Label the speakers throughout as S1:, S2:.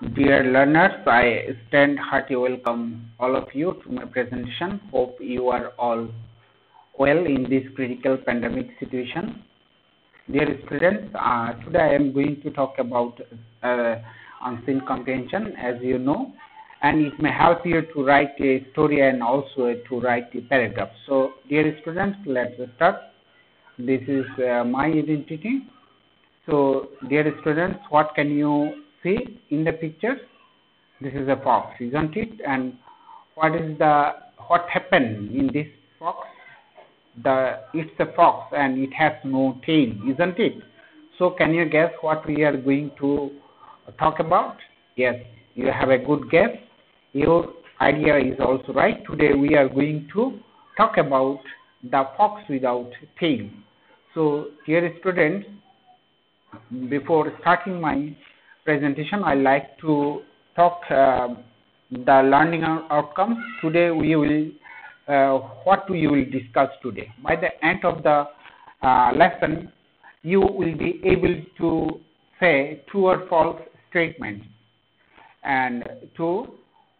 S1: Dear learners, I extend hearty welcome all of you to my presentation. Hope you are all well in this critical pandemic situation. Dear students, uh, today I am going to talk about uh, unseen comprehension as you know and it may help you to write a story and also to write a paragraph. So dear students, let's start. This is uh, my identity. So dear students, what can you see in the picture. This is a fox isn't it? And what is the what happened in this fox? The it's a fox and it has no tail isn't it? So can you guess what we are going to talk about? Yes you have a good guess. Your idea is also right. Today we are going to talk about the fox without tail. So dear students before starting my presentation, I like to talk uh, the learning outcomes. Today we will, uh, what we will discuss today. By the end of the uh, lesson, you will be able to say true or false statements and to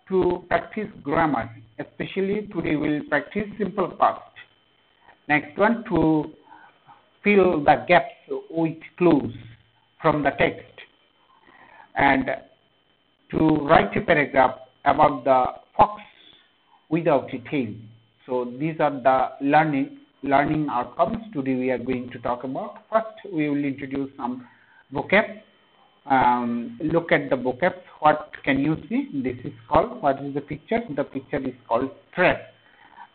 S1: to practice grammar especially today we will practice simple past next one to fill the gaps with clues from the text and to write a paragraph about the fox without a tail. So these are the learning learning outcomes today we are going to talk about. First, we will introduce some vocab. Um, look at the vocab. What can you see? This is called, what is the picture? The picture is called trap.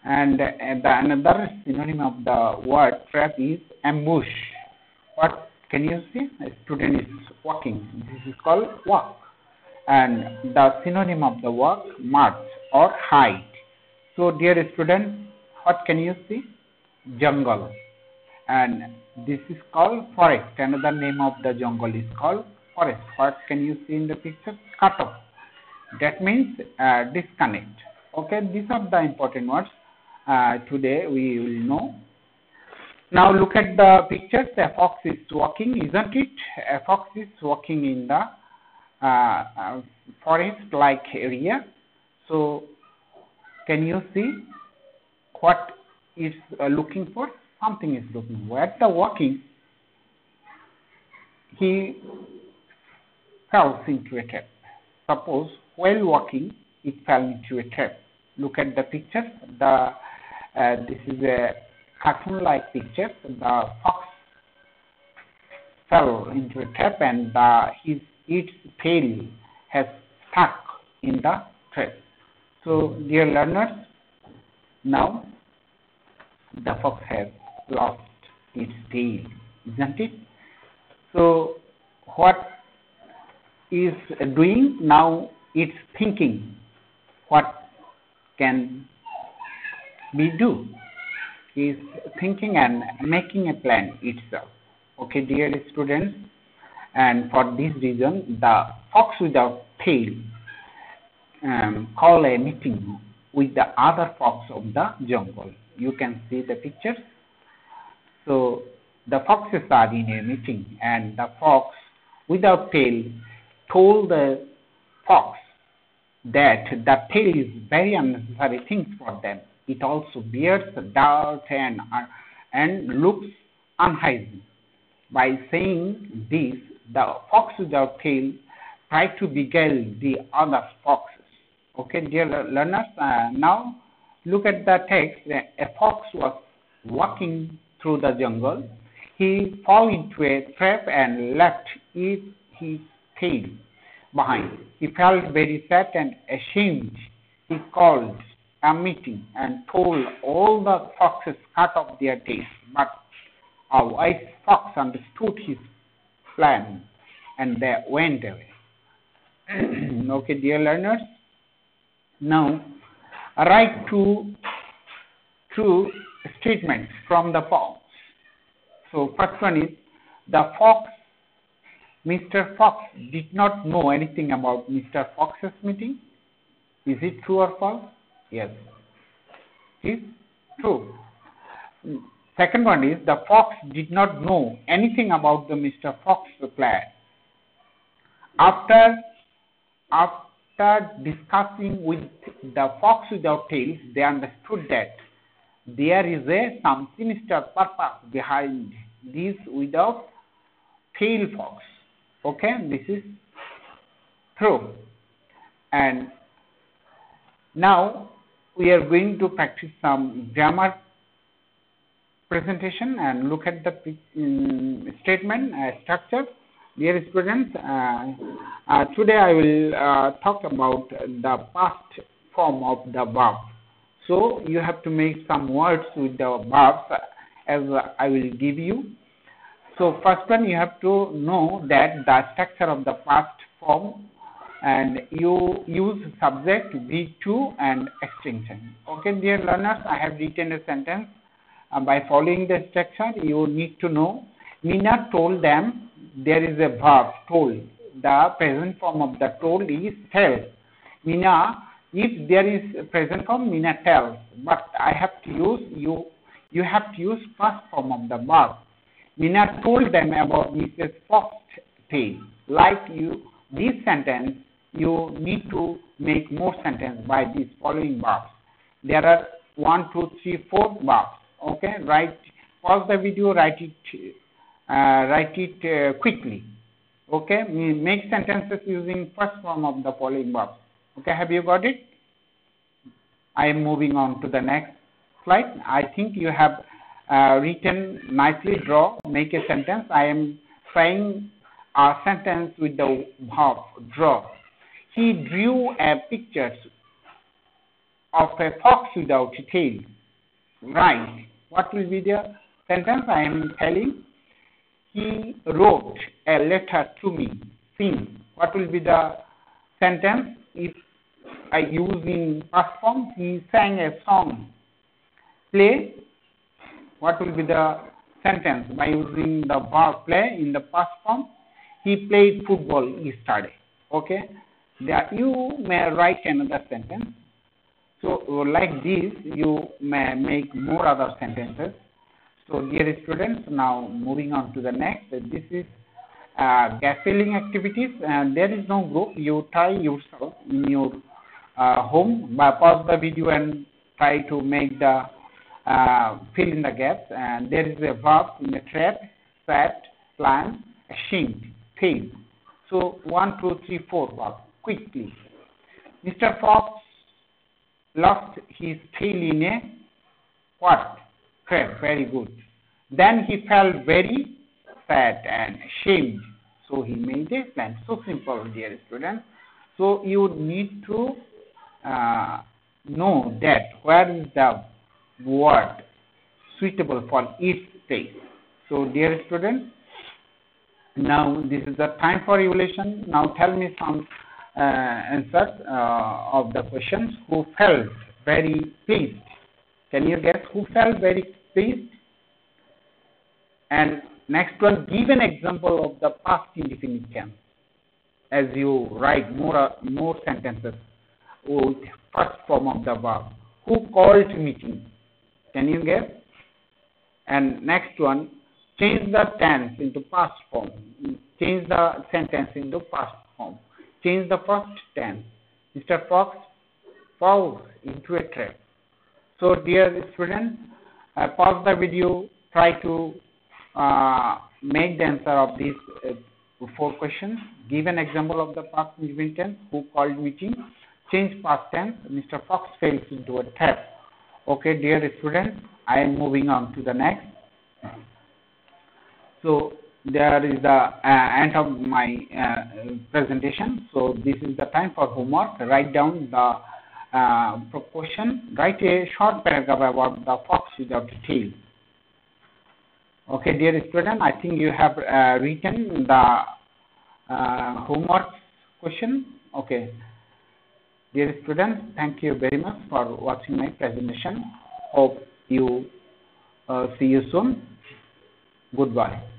S1: And, and the another synonym of the word trap is ambush. What can you see? A student is walking. This is called walk. And the synonym of the walk, march or hide. So, dear student, what can you see? Jungle. And this is called forest. Another name of the jungle is called forest. What can you see in the picture? Cut off. That means uh, disconnect. Okay, these are the important words. Uh, today we will know now look at the pictures. A fox is walking, isn't it? A fox is walking in the uh, uh, forest-like area. So can you see what is uh, looking for? Something is looking for. At the walking, he fell into a trap. Suppose while walking, it fell into a trap. Look at the picture. The uh, this is a cartoon-like picture. The fox fell into a trap and the, his its tail has stuck in the trap. So, dear learners, now the fox has lost its tail, isn't it? So, what is doing now? It's thinking what can we do is thinking and making a plan itself. Okay, dear students, and for this reason, the fox without tail um, call a meeting with the other fox of the jungle. You can see the pictures. So the foxes are in a meeting, and the fox without tail told the fox that the tail is very unnecessary thing for them it also bears dirt and, uh, and looks unhygienic. By saying this, the fox without tail tried to beguile the other foxes. Okay, dear learners, uh, now look at the text. A fox was walking through the jungle. He fell into a trap and left his, his tail behind. He felt very sad and ashamed. He called meeting and told all the foxes cut off their tails. But a wise fox understood his plan and they went away. okay, dear learners. Now, write two true statements from the fox. So, first one is the fox, Mr. Fox did not know anything about Mr. Fox's meeting. Is it true or false? Yes. Is true. Second one is the fox did not know anything about the Mr. Fox plan. After after discussing with the fox without tails, they understood that there is a some sinister purpose behind this without tail fox. Okay, this is true. And now we are going to practice some grammar presentation and look at the um, statement uh, structure. Dear students, uh, uh, today I will uh, talk about the past form of the verb. So you have to make some words with the verbs as I will give you. So first one you have to know that the structure of the past form and you use subject V2 and extension Okay dear learners, I have written a sentence. Uh, by following the structure you need to know Mina told them there is a verb told. The present form of the told is tell. Mina if there is present form Mina tells but I have to use you you have to use first form of the verb. Mina told them about Mrs. Fox's tale. Like you, this sentence, you need to make more sentence by these following verbs. There are one, two, three, four verbs. Okay, write. Pause the video. Write it. Uh, write it uh, quickly. Okay, make sentences using first form of the following verbs. Okay, have you got it? I am moving on to the next slide. I think you have uh, written nicely draw, make a sentence. I am trying a sentence with the verb draw. He drew a picture of a fox without a tail. Right. What will be the sentence I am telling? He wrote a letter to me. Sing. What will be the sentence if I use in past form? He sang a song. Play what will be the sentence by using the verb play in the past form he played football yesterday okay that you may write another sentence. So like this you may make more other sentences. So dear students now moving on to the next. This is uh, gap filling activities. And there is no group. You try yourself in your uh, home by pause the video and try to make the uh, fill in the gaps. And there is a verb in the trap, fat, plan, ashamed, fail. So one, two, three, four verbs quickly. Mr. Fox lost his tail in a what? Trap. Very good. Then he felt very fat and ashamed. So he made a plan. So simple, dear students. So you need to uh, know that where is the word suitable for each stage. So dear students, now this is the time for evaluation. Now tell me some answers uh, of the questions. Who felt very pleased? Can you guess who felt very pleased? And next one, give an example of the past indefinite tense. As you write more uh, more sentences with first form of the verb. Who called meeting? Can you guess? And next one, change the tense into past form. Change the sentence into past form. Change the first tense. Mr. Fox falls into a trap. So, dear students, uh, pause the video, try to uh, make the answer of these uh, four questions. Give an example of the past tense. Who called meeting? Change past tense. Mr. Fox falls into a trap. Okay, dear students, I am moving on to the next. So there is the uh, end of my uh, presentation. So this is the time for homework. Write down the uh, proportion. Write a short paragraph about the fox without a tail. Okay, dear student, I think you have uh, written the uh, homework question. Okay. Dear students, thank you very much for watching my presentation. Hope you uh, see you soon. Goodbye.